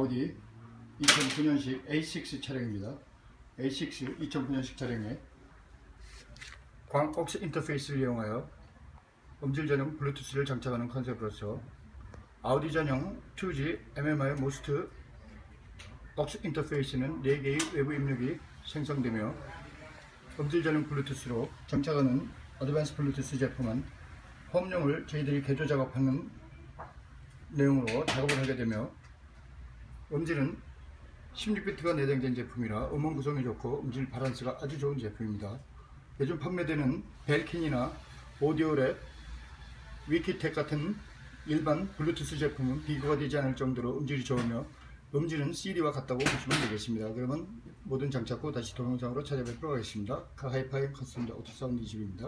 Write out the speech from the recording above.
아우디 2009년식 A6 차량입니다. A6 2009년식 차량에 광AUX 인터페이스를 이용하여 음질 전용 블루투스를 장착하는 컨셉으로서 아우디 전용 2G MMI MOST 박스 인터페이스는 4개의 외부 입력이 생성되며 음질 전용 블루투스로 장착하는 advance 블루투스 제품은 홈용을 저희들이 개조 작업하는 내용으로 작업을 하게 되며 음질은 16비트가 내장된 제품이라 음원 구성이 좋고 음질 바란스가 아주 좋은 제품입니다. 요즘 판매되는 벨킨이나 오디오랩, 위키텍 같은 일반 블루투스 제품은 비교가 되지 않을 정도로 음질이 좋으며 음질은 CD와 같다고 보시면 되겠습니다. 그러면 모든 장착 후 다시 동영상으로 찾아뵙도록 하겠습니다. car hi-fi custom 오토사운드 20입니다.